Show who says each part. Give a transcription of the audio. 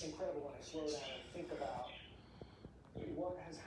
Speaker 1: incredible when I slow down and think about